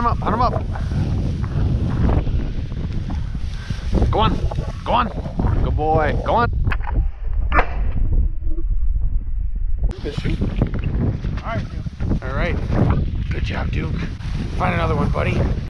him up, hunt him up. Go on, go on. Good boy, go on. All right, Duke. All right, good job, Duke. Find another one, buddy.